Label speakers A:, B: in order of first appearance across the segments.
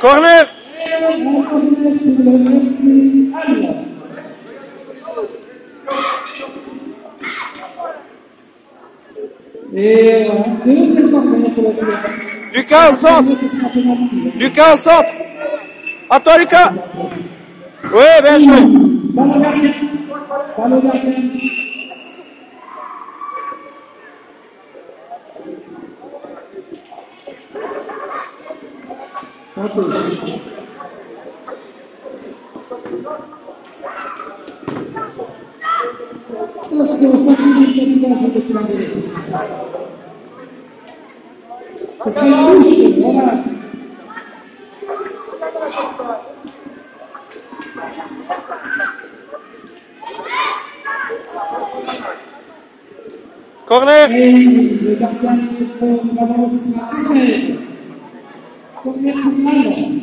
A: Corner! Lucas, centre Lucas, centre À toi, Lucas Oui, bien joué.
B: Apple. Let's go, It's a solution, all right.
A: Corner!
B: Hey, Julio Fernando.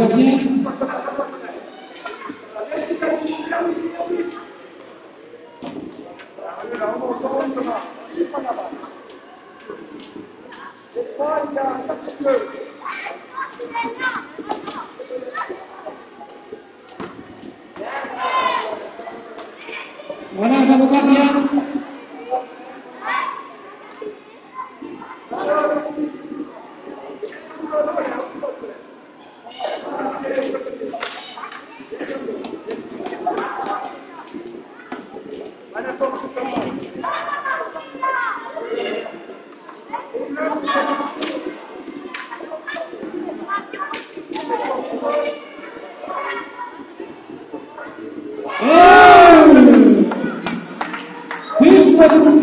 B: 私に、私が知らんように、あれらもうどうとか、いいかなば。おばあちゃん、た
A: くさん。
B: わらがごか
A: みや。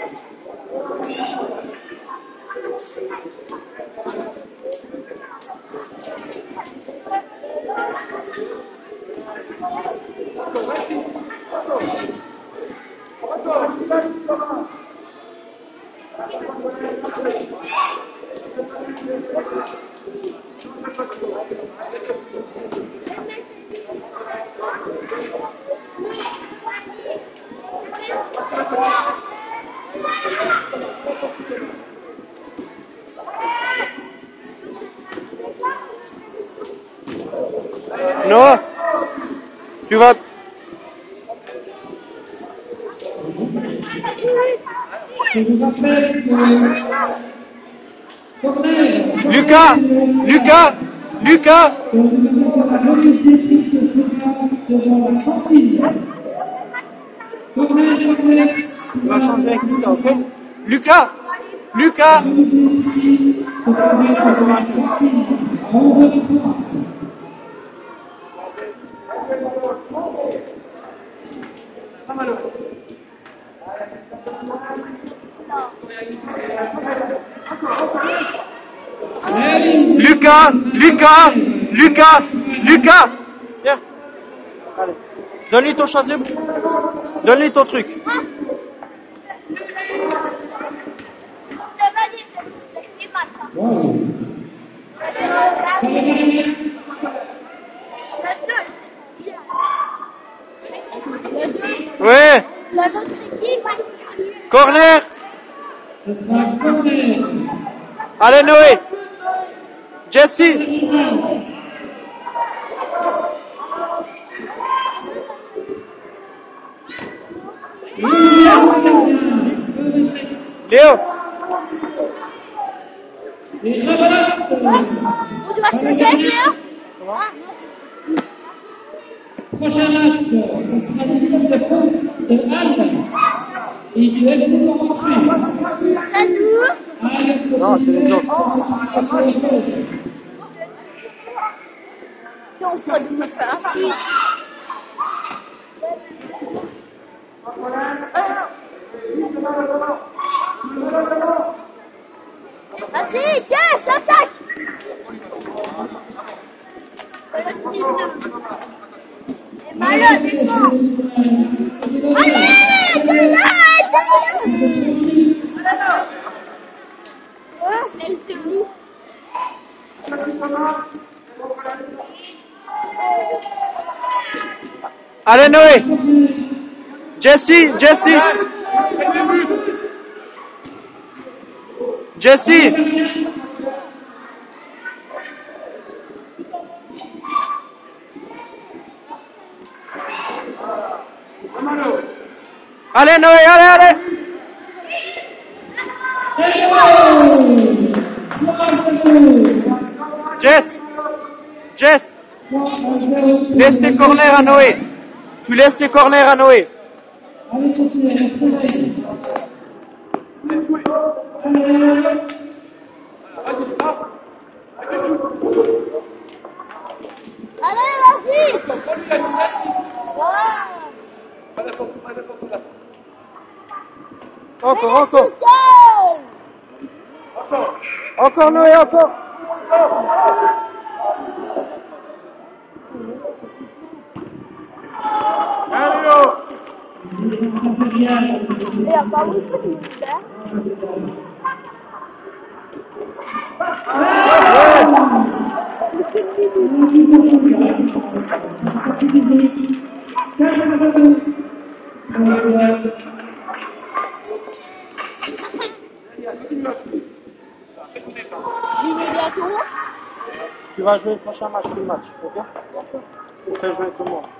A: よ
B: ろしくお願いします。Fera devant la cantine. Corner, corner.
A: Tu vas changer avec Lucas, ok? Lucas Lucas Lucas Lucas Lucas Lucas Viens Allez. Donne-lui ton chasuble. Donne-lui ton truc.
B: Wow. Allez, allez,
A: Ouais
C: La notre équipe,
A: Corner. Allez Noé. Jesse.
B: Prochain
A: Non, c'est les autres.
C: Si on peut nous faire ainsi. Vas-y, tiens, s'attaque Petite. Et malade. Allez,
A: Allez Noé Jesse Jesse. Jesse. Allez Noé, allez, allez Jess Jess. Laisse tes corners à Noé Tu laisses tes corners à Noé.
B: Allez,
C: vas-y.
A: Encore, encore. Encore Noé, encore Tu vas jouer le prochain match, quel match, ok? Tu fais jouer tout le.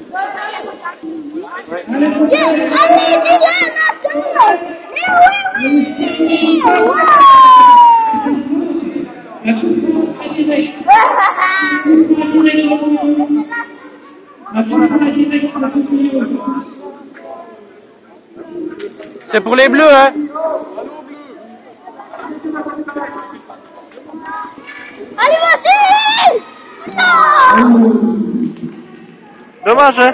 A: C'est pour les bleus, hein.
C: Allez, vas-y Non
B: Сама же.